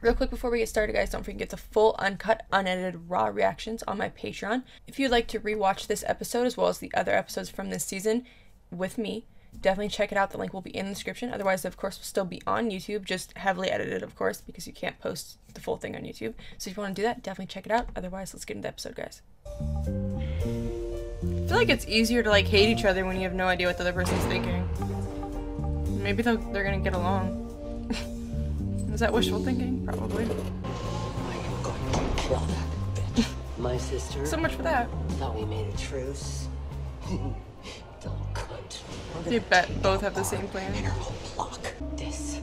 Real quick before we get started, guys, don't forget to get the full, uncut, unedited, raw reactions on my Patreon. If you'd like to rewatch this episode as well as the other episodes from this season with me, definitely check it out. The link will be in the description. Otherwise, of course, will still be on YouTube, just heavily edited, of course, because you can't post the full thing on YouTube. So if you want to do that, definitely check it out. Otherwise, let's get into the episode, guys. I feel like it's easier to like hate each other when you have no idea what the other person's thinking. Maybe they're gonna get along. Is that wishful thinking? Probably. I am going to kill that bitch. My sister So much for that. thought we made a truce. Dumb cunt. We're They bet both have the same plan. And her whole block. This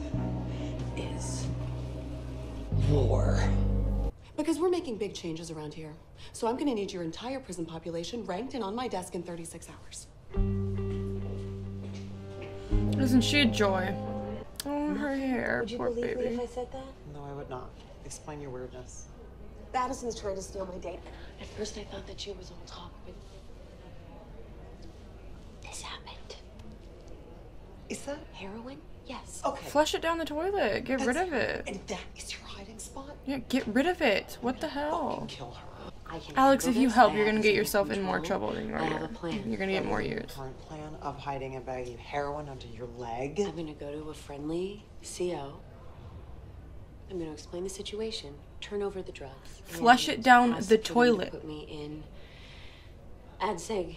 is war. Because we're making big changes around here. So I'm gonna need your entire prison population ranked and on my desk in 36 hours. Isn't she a joy? Oh, her hair, Would you poor believe me baby. if I said that? No, I would not. Explain your weirdness. Madison's trying to steal my date. At first I thought that she was on top of it. This happened. Is that Heroin? Yes. okay? Flush it down the toilet. Get rid of it. And that is your hiding spot? Yeah, get rid of it. What the Fucking hell? kill her. I can Alex, if you help, you're gonna get yourself in more trouble than you I have a already are. plan. You're gonna get more years. current plan of hiding a bag of heroin under your leg? I'm gonna go to a friendly CO. I'm gonna explain the situation, turn over the drugs. Flush it down the for to toilet. Put me in ad seg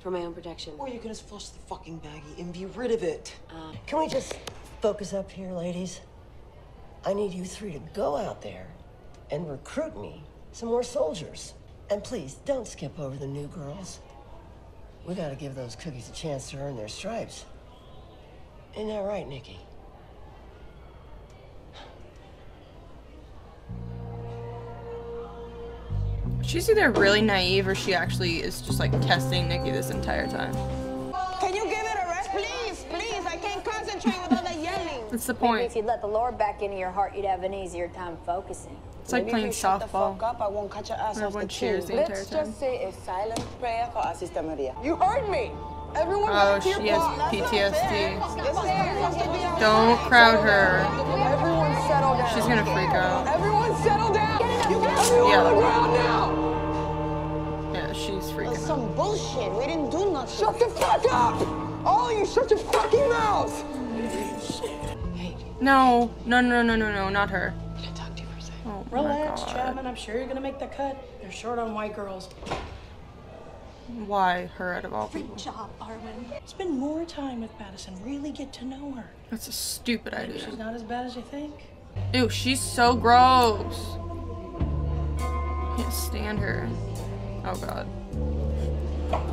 for my own protection. Or you can just flush the fucking baggie and be rid of it. Uh, Can we just focus up here, ladies? I need you three to go out there and recruit me some more soldiers. And please, don't skip over the new girls. We gotta give those cookies a chance to earn their stripes. Ain't that right, Nicky? She's either really naive or she actually is just like testing Nicky this entire time. Can you give it a rest, please? Please, I can't concentrate with all the yelling. That's the Maybe point. if you'd let the Lord back into your heart, you'd have an easier time focusing. It's like playing if you shut the softball. fuck up, I won't cut your ass off Everyone the cheers the Let's time. just say a silent prayer for our sister Maria. You heard me. Everyone Oh, got she your has part. That's. PTSD. This is supposed to be a- Don't crowd her. Everyone settle down. She's gonna freak out. Everyone settle down. You got everyone Yeah. on the ground now. Yeah, she's freaking That's out. some bullshit. We didn't do nothing. Shut the fuck up. All of you, shut your fucking mouths. No, no, no, no, no, no, not her. Oh, oh my Relax, god. Chapman. I'm sure you're gonna make the cut. They're short on white girls. Why her out of all people? Great job, Arwen. Spend more time with Madison. Really get to know her. That's a stupid Maybe idea. she's not as bad as you think. Ew, she's so gross. Can't stand her. Oh god.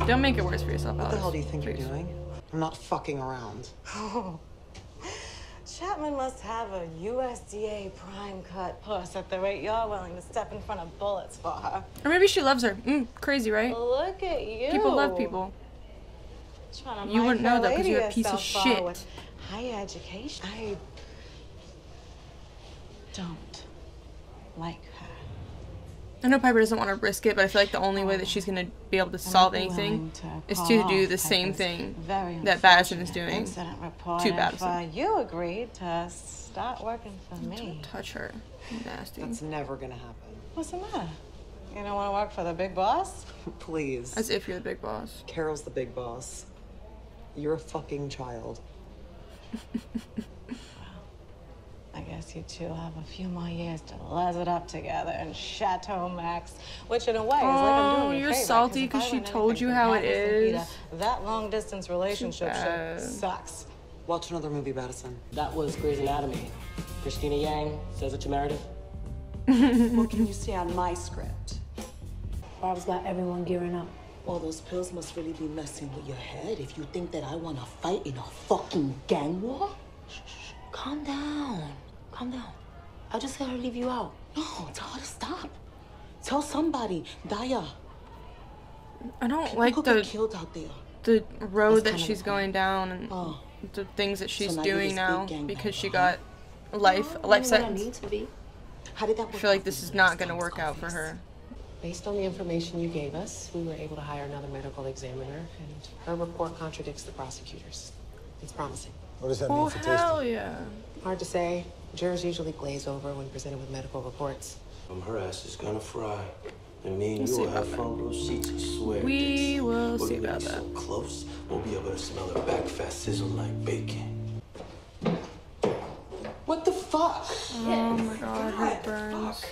Don't make it worse for yourself, What the hell do you think Please. you're doing? I'm not fucking around. Chapman must have a USDA prime cut puss at the rate you're willing to step in front of bullets for her. Or maybe she loves her. Mm, crazy, right? Look at you. People love people. Trying to You wouldn't know that 'cause microlady you're a piece of shit. High education. I don't like. I know Piper doesn't want to risk it, but I feel like the only way that she's gonna be able to solve anything to is to do off the same thing very that Madison is doing Incident report to if, uh, you agreed to start working for me. Don't touch her. Nasty. That's never gonna happen. What's the matter? You don't want to work for the big boss? Please. As if you're the big boss. Carol's the big boss. You're a fucking child. I guess you two have a few more years to les it up together in Chateau Max, which in a way is like I'm doing Oh, you you're favor, salty 'cause 'cause if I she told you how it is. Madison, Peter. That long distance relationship sucks. Watch another movie, Madison. That was Grey's Anatomy. Cristina Yang says it to Meredith. What can you say on my script? Barb's got everyone gearing up. All those pills must really be messing with your head if you think that I want to fight in a fucking gang war. Shh, shh, shh. Calm down. Calm down. I just had her leave you out. No, tell her to stop. Tell somebody. Daya. I don't People like the killed out there. the road That's that she's going down and Oh. the things that she's now doing now because she got life a life I sentence. need to be. How did that work I feel like this is not gonna time? It's work out for her. Based on the information you gave us, we were able to hire another medical examiner, and her report contradicts the prosecutor's. It's promising. What does that Oh mean for hell tasting? yeah! Hard to say. Jurors usually glaze over when presented with medical reports. Um, her ass is gonna fry. And me and We'll you will have about fun with those sheets, I swear. We will We're see gonna about be that. so close, we'll be able to smell her back fat sizzle like bacon. What the fuck? Oh my god, her burns.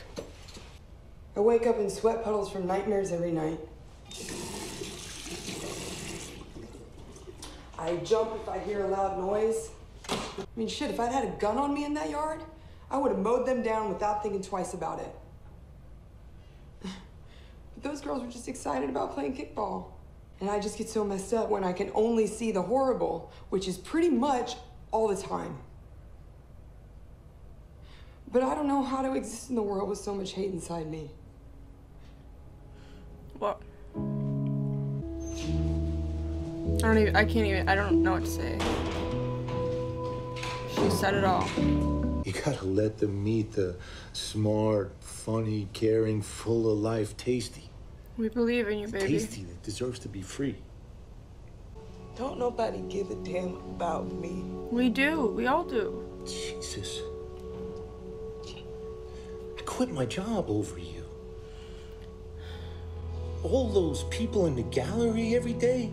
I wake up in sweat puddles from nightmares every night. I jump if I hear a loud noise. I mean, shit, if I'd had a gun on me in that yard, I would have mowed them down without thinking twice about it. But those girls were just excited about playing kickball. And I just get so messed up when I can only see the horrible, which is pretty much all the time. But I don't know how to exist in the world with so much hate inside me. What? I don't even. I can't even. I don't know what to say. She said it all. You gotta let them meet the smart, funny, caring, full of life Taystee. We believe in you, baby. Taystee that deserves to be free. Don't nobody give a damn about me. We do. We all do. Jesus. I quit my job over you. All those people in the gallery every day,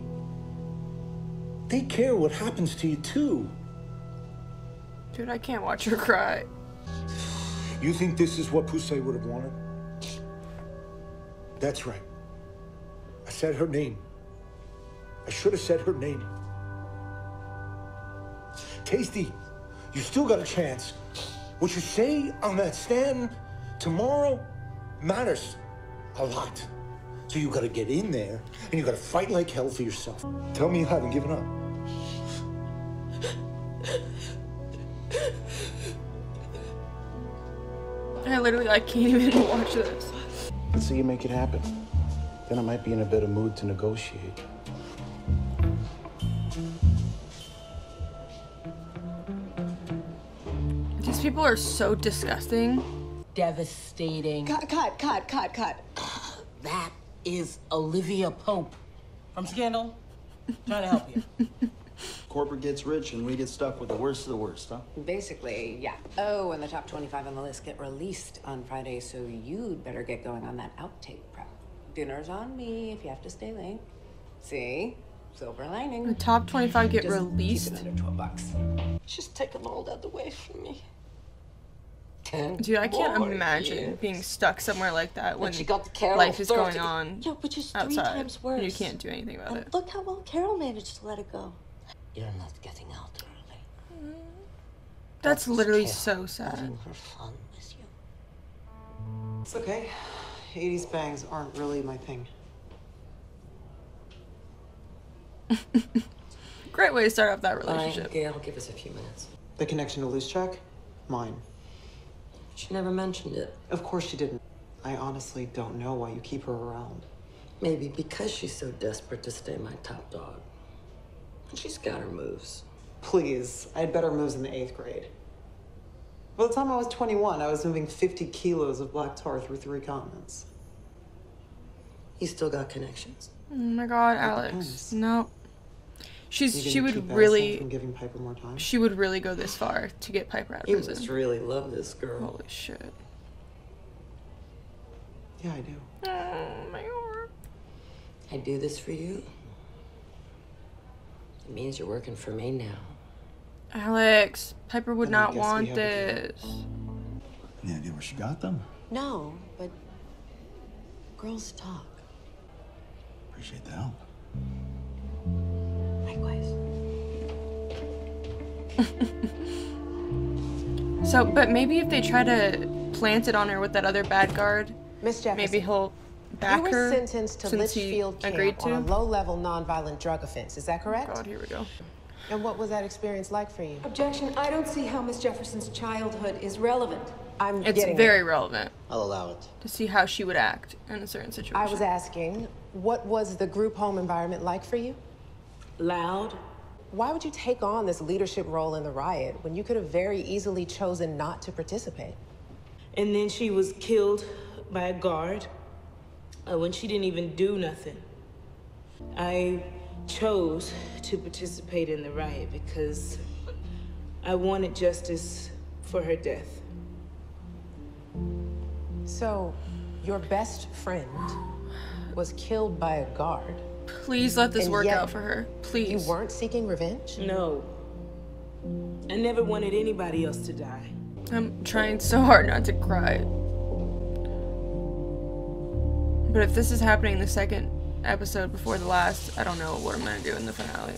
they care what happens to you too. Dude, I can't watch her cry. You think this is what Poussey would have wanted? That's right. I said her name. I should have said her name. Taystee, you still got a chance. What you say on that stand tomorrow matters a lot. So you gotta get in there and you gotta fight like hell for yourself. Tell me you haven't given up. Literally, I can't even watch this. Let's see you make it happen. Then I might be in a better mood to negotiate. These people are so disgusting. Devastating. Cut, cut, cut, cut, cut. That is Olivia Pope from Scandal. Trying to help you. Corporate gets rich and we get stuck with the worst of the worst, huh? Basically, yeah. Oh, and the top 25 on the list get released on Friday, so you'd better get going on that outtake prep. Dinner's on me if you have to stay late. See? Silver lining. The top 25 get Just keep it released. under 12 bucks. Just take them all that away from me. Dude, I can't More imagine years. being stuck somewhere like that when But you got the Carol life is going on Yeah, which is three outside. times and You can't do anything about And it. look how well Carol managed to let it go. You're not getting out early. Mm. That's literally Carol so sad. Having her fun with you. It's okay. 80s bangs aren't really my thing. Great way to start off that Fine, relationship. Gail, give us a few minutes. The connection to loose check? Mine. She never mentioned it. Of course she didn't. I honestly don't know why you keep her around. Maybe because she's so desperate to stay my top dog. And she's got her moves. Please, I had better moves in the eighth grade. By the time I was 21, I was moving 50 kilos of black tar through three continents. You still got connections. Oh my god, It Alex. No. She's she would really from giving Piper more time. she would really go this far to get Piper out of You prison. must really love this girl. Holy shit. Yeah, I do. Oh my god. I do this for you. It means you're working for me now. Alex, Piper would Then not want have a deal. this. Any idea where she got them? No, but girls talk. Appreciate the help. Likewise. So, but maybe if they try to plant it on her with that other bad guard, Miss Jefferson. maybe he'll back you were her. sentenced to since he Litchfield Camp agreed on a low-level nonviolent drug offense. Is that correct? God, here we go. And what was that experience like for you? Objection. I don't see how Miss Jefferson's childhood is relevant. I'm It's getting very it. relevant I'll allow it. to see how she would act in a certain situation. I was asking, what was the group home environment like for you? Loud. Why would you take on this leadership role in the riot when you could have very easily chosen not to participate? And then she was killed by a guard uh, when she didn't even do nothing. I chose to participate in the riot because I wanted justice for her death. So, your best friend was killed by a guard. Please let this And work out for her. Please. You weren't seeking revenge? No. I never wanted anybody else to die. I'm trying so hard not to cry. But if this is happening the second episode before the last, I don't know what I'm gonna do in the finale.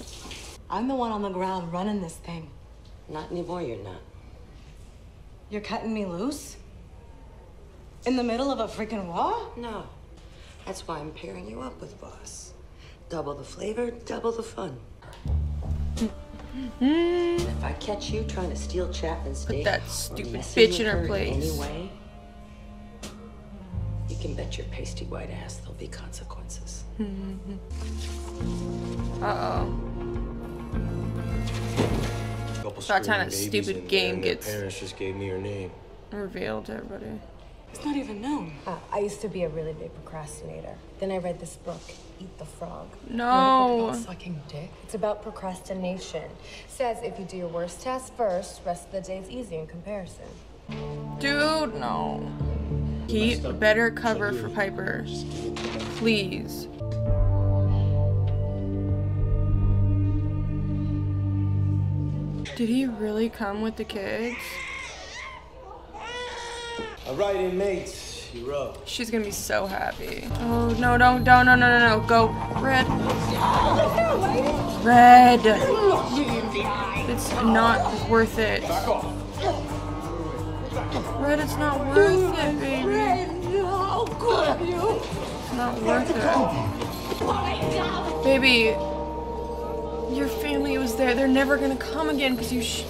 I'm the one on the ground running this thing. Not anymore, you're not. You're cutting me loose? In the middle of a freaking war? No. That's why I'm pairing you up with Boss. Double the flavor, double the fun. And if I catch you trying to steal Chapman's Put date that stupid bitch in her place. Anyway, you can bet your pasty white ass there'll be consequences. Uh oh. Couple About time that screaming babies stupid game gets- Parents just gave me your name. Revealed to everybody. It's not even known. Uh, I used to be a really big procrastinator. Then I read this book, Eat the Frog. No. You know about sucking dick? It's about procrastination. Says if you do your worst task first, rest of the day's easy in comparison. Dude, no. He better cover for Piper. Please. Did he really come with the kids? All right, inmates, you're up. She's gonna be so happy. Oh no, don't, don't, no, no, no, no, go. Red. Red. It's not worth it. Red, it's not worth it, baby. Red, how good It's not worth it. Baby, your family was there. They're never gonna come again because you sh-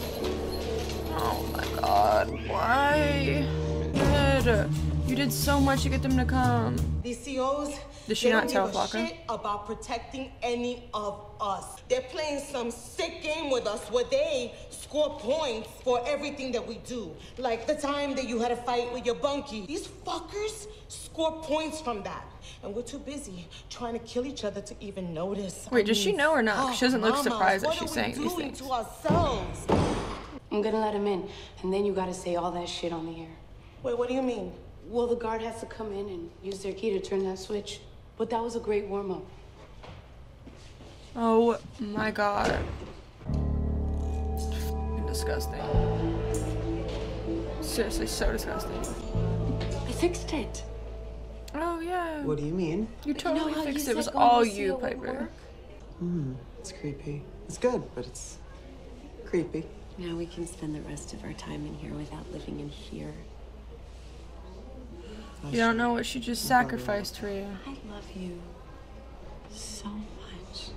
Oh my god, why? Red, you did so much to get them to come. These COs, Did she they not don't tell give a Flaca? shit about protecting any of us. They're playing some sick game with us where they score points for everything that we do. Like the time that you had a fight with your bunkie. These fuckers score points from that. And we're too busy trying to kill each other to even notice. Wait, I does she know or not? She doesn't look oh, mamas, surprised that what she's are saying we these doing things. to ourselves? I'm gonna let him in, and then you gotta say all that shit on the air. Wait, what do you mean? Well, the guard has to come in and use their key to turn that switch. But that was a great warm up. Oh my god. Fucking disgusting. Seriously, so disgusting. I fixed it. Oh yeah. What do you mean? You totally how you fixed it. It was all you, Piper. Hmm, it's creepy. It's good, but it's creepy. Now we can spend the rest of our time in here without living in fear. You don't know what she just sacrificed for you. I love you so much.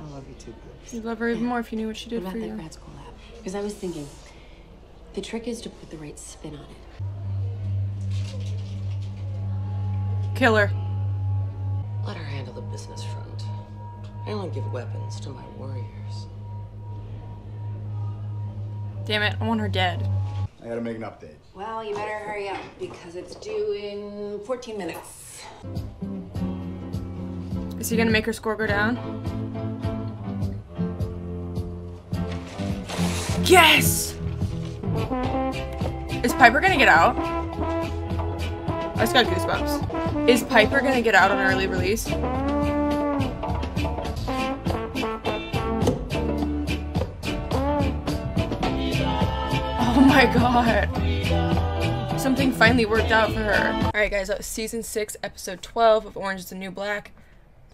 I love you too, Babs. You'd love her even more if you knew what she did What did about for that you. grad school lab? Because I was thinking, the trick is to put the right spin on it. Kill her. Let her handle the business front. I only give weapons to my warriors. Damn it, I want her dead. I gotta make an update. Well, you better hurry up because it's due in 14 minutes. Is he gonna make her score go down? Yes! Is Piper gonna get out? I just got goosebumps. Is Piper gonna get out on early release? My god. Something finally worked out for her. Alright, guys, that was season 6, episode 12 of Orange is the New Black.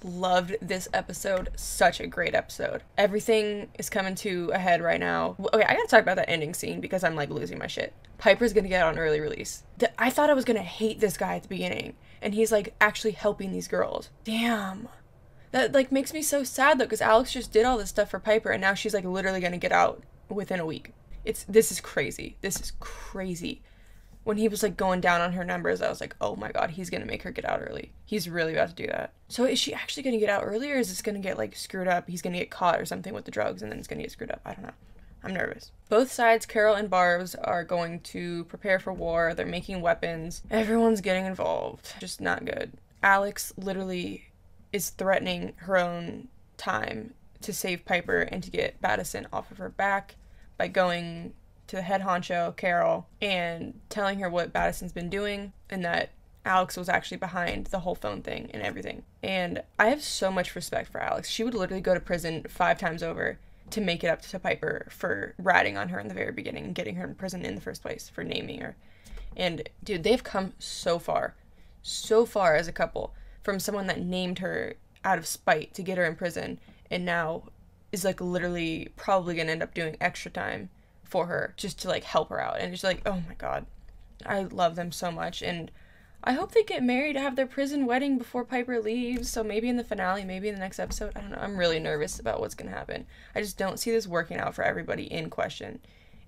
Loved this episode. Such a great episode. Everything is coming to a head right now. Okay, I gotta talk about that ending scene because I'm like losing my shit. Piper's gonna get on early release. I thought I was gonna hate this guy at the beginning, and he's like actually helping these girls. Damn. That like makes me so sad though, because Alex just did all this stuff for Piper, and now she's like literally gonna get out within a week. It's this is crazy. This is crazy. When he was like going down on her numbers, I was like, oh my god, he's gonna make her get out early. He's really about to do that. So is she actually gonna get out early, or is this gonna get like screwed up? He's gonna get caught or something with the drugs, and then it's gonna get screwed up. I don't know. I'm nervous. Both sides, Carol and Barb's, are going to prepare for war. They're making weapons. Everyone's getting involved. Just not good. Alex literally is threatening her own time to save Piper and to get Badison off of her back by going to the head honcho, Carol, and telling her what Madison's been doing and that Alex was actually behind the whole phone thing and everything. And I have so much respect for Alex. She would literally go to prison five times over to make it up to Piper for ratting on her in the very beginning and getting her in prison in the first place for naming her. And dude, they've come so far, so far as a couple from someone that named her out of spite to get her in prison and now is like literally probably gonna end up doing extra time for her just to like help her out. And it's like, oh my god, I love them so much. And I hope they get married, have their prison wedding before Piper leaves. So maybe in the finale, maybe in the next episode. I don't know. I'm really nervous about what's gonna happen. I just don't see this working out for everybody in question.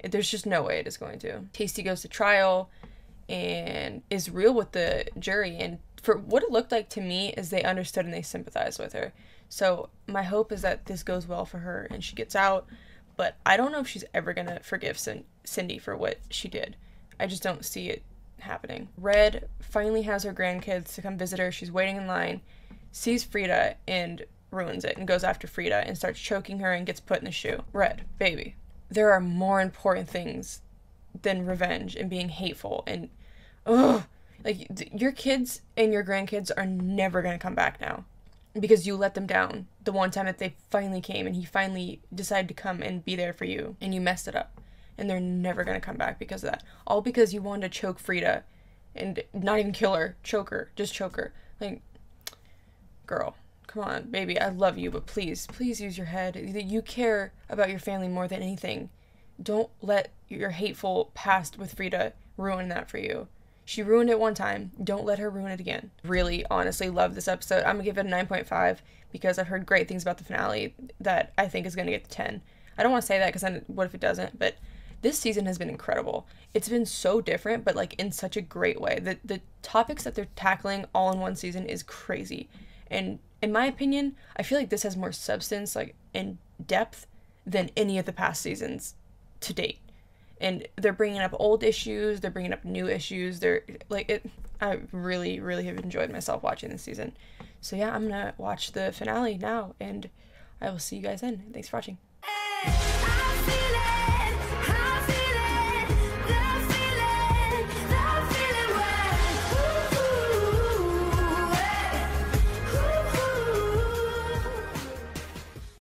There's just no way it is going to. Taystee goes to trial and is real with the jury and for what it looked like to me is they understood and they sympathized with her. So my hope is that this goes well for her and she gets out. But I don't know if she's ever gonna forgive Cindy for what she did. I just don't see it happening. Red finally has her grandkids to come visit her. She's waiting in line, sees Frieda and ruins it and goes after Frieda and starts choking her and gets put in the shoe. Red, baby. There are more important things than revenge and being hateful and ugh like your kids and your grandkids are never going to come back now because you let them down the one time that they finally came and he finally decided to come and be there for you and you messed it up. And they're never going to come back because of that. All because you wanted to choke Frieda and not even kill her. Choke her. Just choke her. Like girl come on baby. I love you but please please use your head. You care about your family more than anything. Don't let your hateful past with Frieda ruin that for you she ruined it one time. Don't let her ruin it again. Really, honestly, love this episode. I'm gonna give it a 9.5 because I've heard great things about the finale that I think is gonna get to 10. I don't want to say that because then what if it doesn't? But this season has been incredible. It's been so different, but like in such a great way. The the topics that they're tackling all in one season is crazy, and in my opinion, I feel like this has more substance, like in depth, than any of the past seasons to date and they're bringing up old issues they're bringing up new issues they're like it i really really have enjoyed myself watching this season. So yeah i'm gonna watch the finale now and i will see you guys then. Thanks for watching